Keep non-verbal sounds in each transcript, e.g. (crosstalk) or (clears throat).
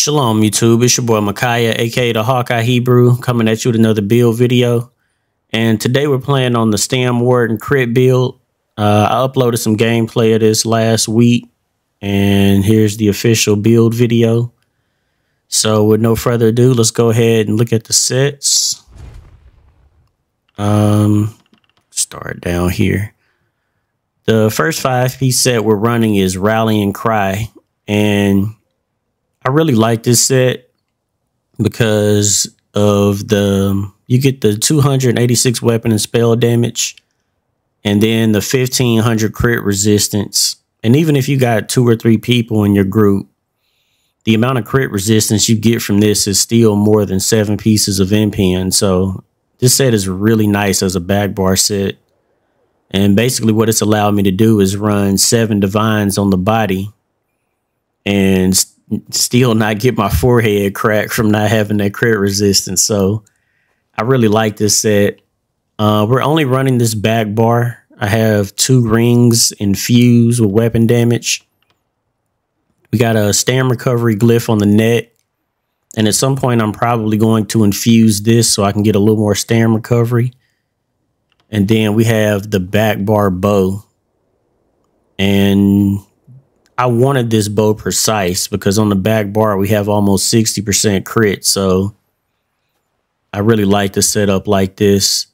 Shalom YouTube, it's your boy Micaiah, aka the Hawkeye Hebrew, coming at you with another build video. And today we're playing on the Stam Warden crit build. Uh, I uploaded some gameplay of this last week, and here's the official build video. So with no further ado, let's go ahead and look at the sets. Um, start down here. The first five piece set we're running is Rallying Cry, and I really like this set because of the you get the 286 weapon and spell damage and then the 1500 crit resistance. And even if you got two or three people in your group, the amount of crit resistance you get from this is still more than seven pieces of impen. So this set is really nice as a back bar set. And basically what it's allowed me to do is run seven divines on the body and still not get my forehead cracked from not having that crit resistance. So I really like this set. Uh, we're only running this back bar. I have two rings infused with weapon damage. We got a stam recovery glyph on the neck. And at some point, I'm probably going to infuse this so I can get a little more stam recovery. And then we have the back bar bow. And I wanted this bow precise because on the back bar we have almost 60% crit. So I really like the setup like this.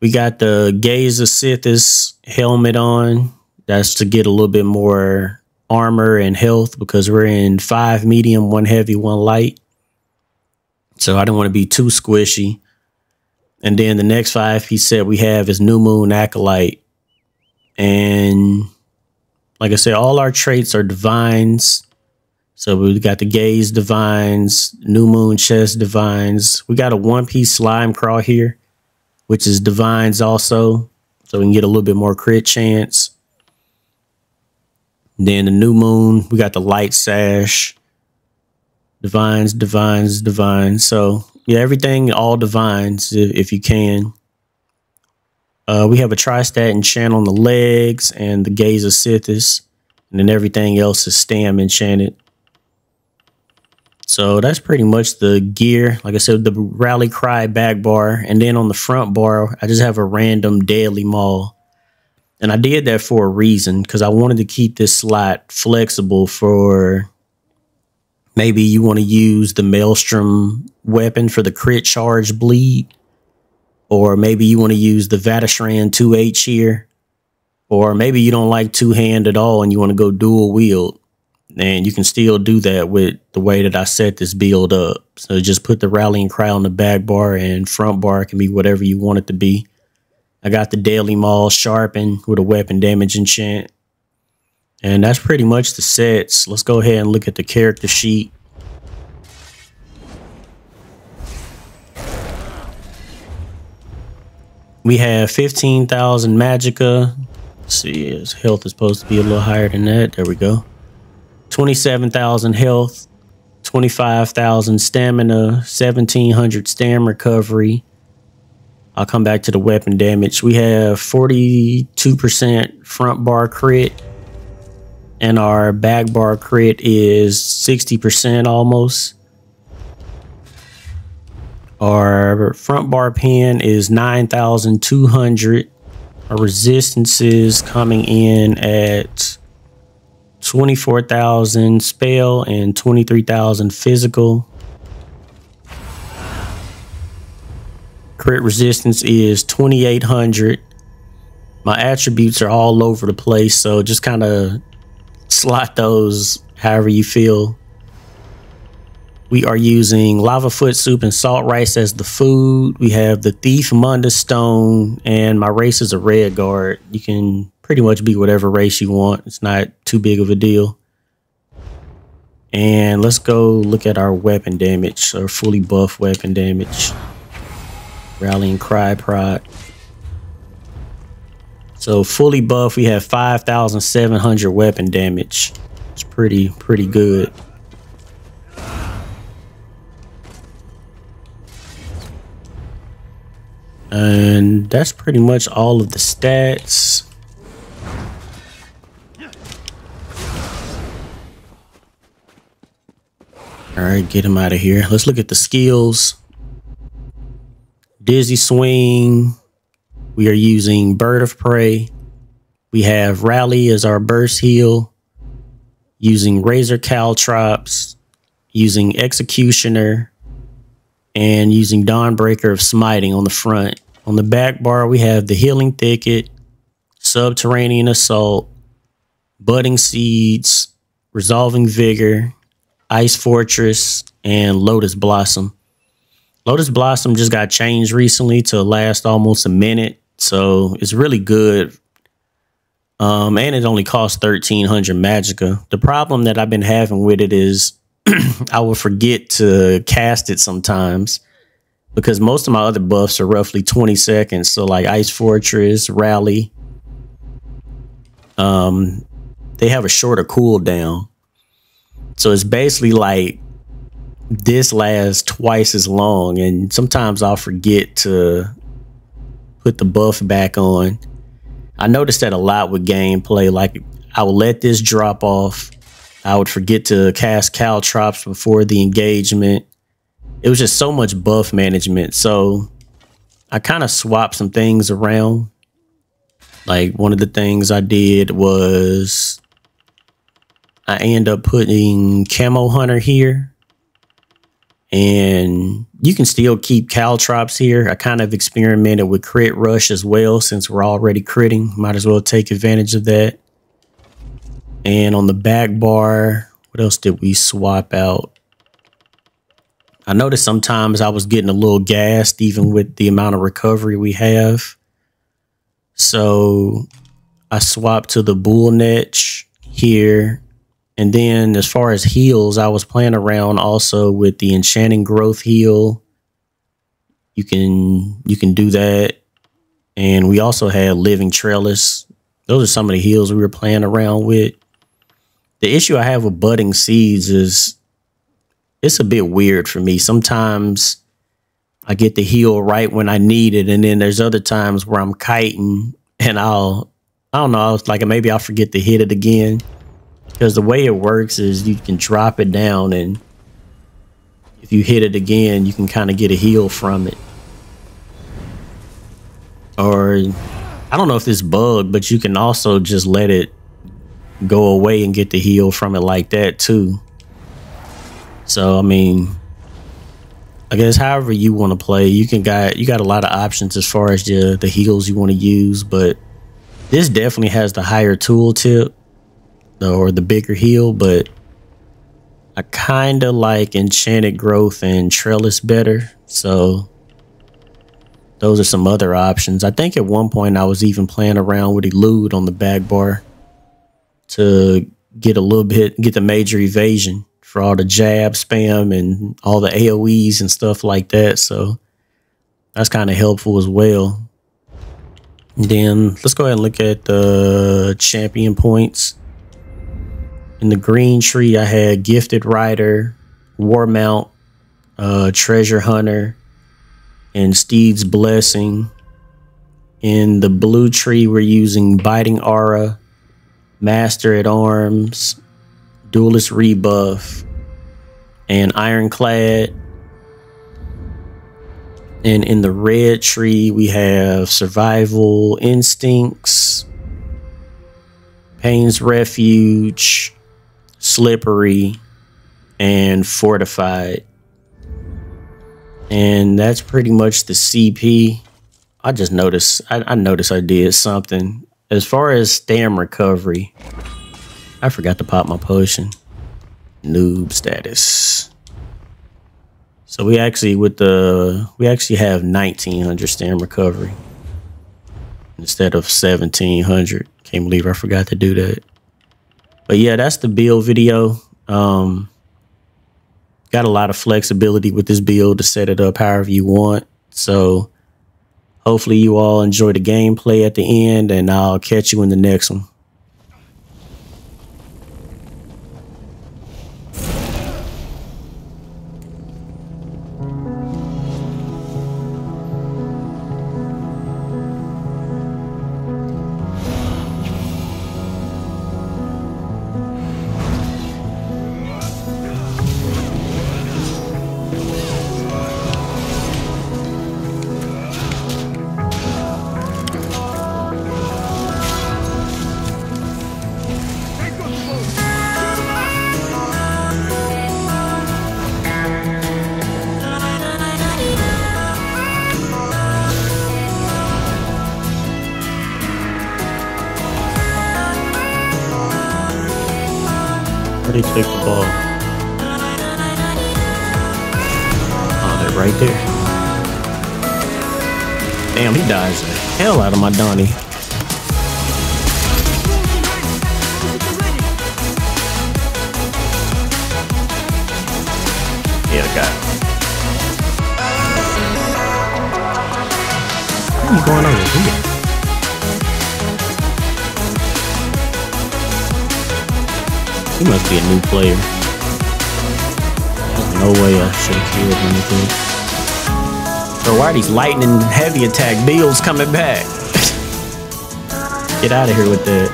We got the Gaze of Sithis helmet on. That's to get a little bit more armor and health because we're in five medium, one heavy, one light. So I don't want to be too squishy. And then the next five he said we have is New Moon Acolyte. And like I said, all our traits are divines. So we got the gaze divines, new moon chest divines. We got a one piece Slimecraw here, which is divines also. So we can get a little bit more crit chance. Then the new moon, we got the light sash, divines, divines, divines. So yeah, everything, all divines if, if you can. Uh, we have a Tristat enchant on the legs and the Gaze of Sithis. And then everything else is Stam enchanted. So that's pretty much the gear. Like I said, the Rally Cry back bar. And then on the front bar, I just have a random Deadly Maul. And I did that for a reason because I wanted to keep this slot flexible for maybe you want to use the Maelstrom weapon for the crit charge bleed or maybe you want to use the Vateshran 2H here, or maybe you don't like two hand at all and you want to go dual wield. And you can still do that with the way that I set this build up. So just put the rallying cry on the back bar and front bar can be whatever you want it to be. I got the Deadly Maul sharpened with a weapon damage enchant. And that's pretty much the sets. Let's go ahead and look at the character sheet. We have 15,000 Magicka. Let's see, his health is supposed to be a little higher than that. There we go. 27,000 health, 25,000 stamina, 1,700 stam recovery. I'll come back to the weapon damage. We have 42% front bar crit, and our back bar crit is 60% almost. Our front bar pin is 9,200. Our resistance is coming in at 24,000 spell and 23,000 physical. Crit resistance is 2,800. My attributes are all over the place, so just kind of slot those however you feel we are using lava foot soup and salt rice as the food. We have the thief Mundus stone, and my race is a Redguard. You can pretty much be whatever race you want. It's not too big of a deal. And let's go look at our weapon damage, our fully buff weapon damage. Rallying Cry Prot. So fully buff, we have 5,700 weapon damage. It's pretty, pretty good. And that's pretty much all of the stats. All right, get him out of here. Let's look at the skills. Dizzy Swing. We are using Bird of Prey. We have Rally as our burst heal. Using Razor Caltrops. Using Executioner. And using Dawnbreaker of Smiting on the front. On the back bar, we have the Healing Thicket, Subterranean Assault, Budding Seeds, Resolving Vigor, Ice Fortress, and Lotus Blossom. Lotus Blossom just got changed recently to last almost a minute, so it's really good. Um, and it only costs thirteen hundred Magicka. The problem that I've been having with it is (clears throat) I will forget to cast it sometimes because most of my other buffs are roughly twenty seconds. So like Ice Fortress, Rally, um, they have a shorter cooldown. So it's basically like this lasts twice as long, and sometimes I'll forget to put the buff back on. I noticed that a lot with gameplay. Like I will let this drop off. I would forget to cast caltrops before the engagement. It was just so much buff management. So I kind of swapped some things around. Like one of the things I did was I end up putting Camo Hunter here. And you can still keep Caltrops here. I kind of experimented with Crit Rush as well since we're already critting. Might as well take advantage of that. And on the back bar, what else did we swap out? I noticed sometimes I was getting a little gassed even with the amount of recovery we have. So I swapped to the Bull Netch here and then as far as heals, I was playing around also with the Enchanted Growth heal. You can you can do that. And we also had living trellis. Those are some of the heals we were playing around with. The issue I have with budding seeds is it's a bit weird for me. Sometimes I get the heal right when I need it, and then there's other times where I'm kiting and I'll I don't know, I was like maybe I'll forget to hit it again. Because the way it works is you can drop it down and if you hit it again, you can kind of get a heal from it. Or I don't know if this bug, but you can also just let it go away and get the heal from it like that too. So I mean, I guess however you want to play, you can got you got a lot of options as far as the the heals you want to use, but this definitely has the higher tooltip or the bigger heal, but I kind of like Enchanted Growth and Trellis better. So those are some other options. I think at one point I was even playing around with Elude on the back bar to get a little bit, get the major evasion for all the jab spam and all the AoEs and stuff like that. So that's kind of helpful as well. Then let's go ahead and look at the champion points. In the green tree, I had Gifted Rider, Warmount, uh, Treasure Hunter, and Steed's Blessing. In the blue tree, we're using Biting Aura, Master at Arms, Duelist Rebuff, and Ironclad. And in the red tree, we have Survival Instincts, Pain's Refuge, slippery, and fortified. And that's pretty much the CP. I just noticed, I, I noticed I did something. As far as stam recovery, I forgot to pop my potion. Noob status. So we actually with the we actually have 1900 stam recovery instead of 1700. Can't believe I forgot to do that. But yeah, that's the build video. Um, got a lot of flexibility with this build to set it up however you want. So hopefully you all enjoy the gameplay at the end and I'll catch you in the next one. Take the ball? Oh, they're right there. Damn, he dies the hell out of my Donnie. Yeah, got it. What are you going over here? He must be a new player. There's no way I should have killed anything. So why are these lightning heavy attack deals coming back? Get out of here with that.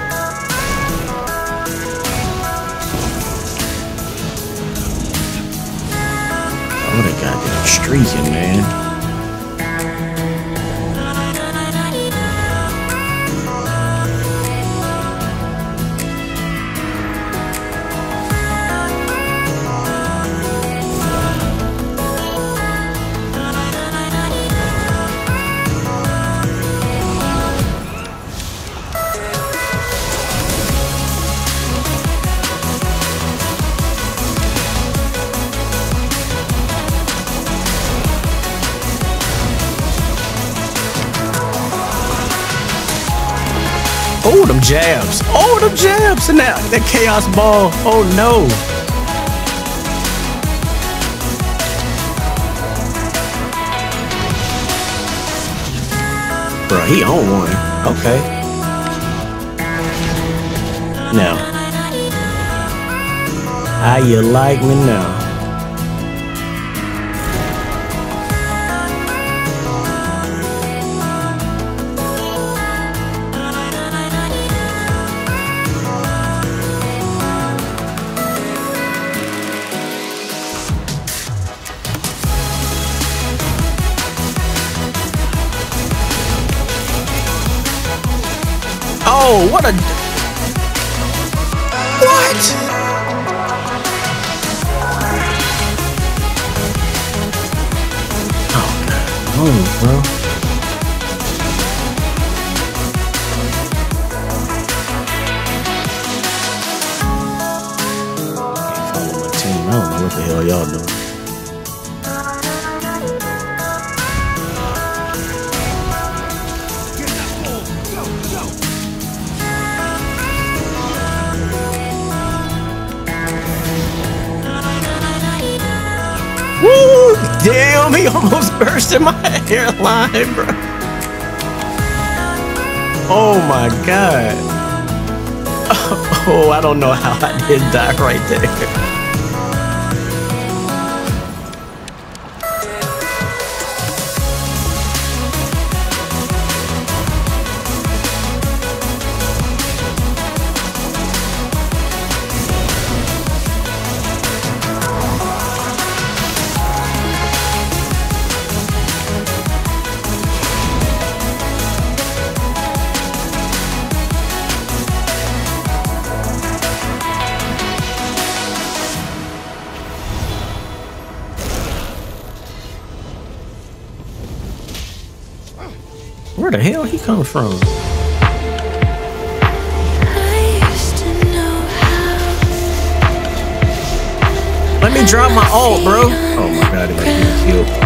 Oh, they got that streaking, man. Jabs. Oh, the jabs. And that, that chaos ball. Oh, no. Bro, he on one. Okay. Now. How you like me now? The hell y'all doing. Woo! Damn, he almost (laughs) burst in my hairline, bro. Oh my god. (laughs) Oh, I don't know how I did that right there. Where the hell he come from? Let me drop my alt, bro. Oh my god, it might be killed.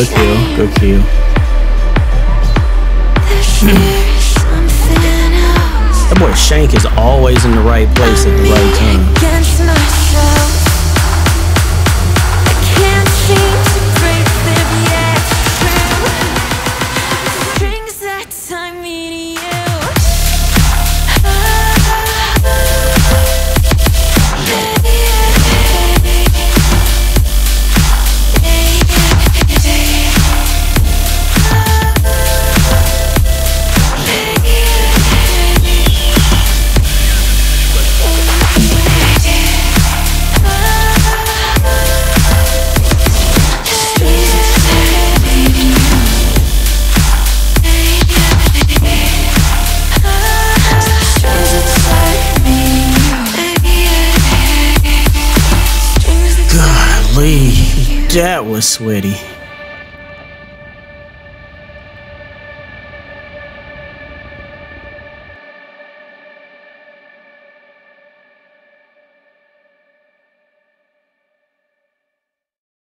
Go Q. Go Q. that boy Shank is always in the right place at the right time. That was sweaty.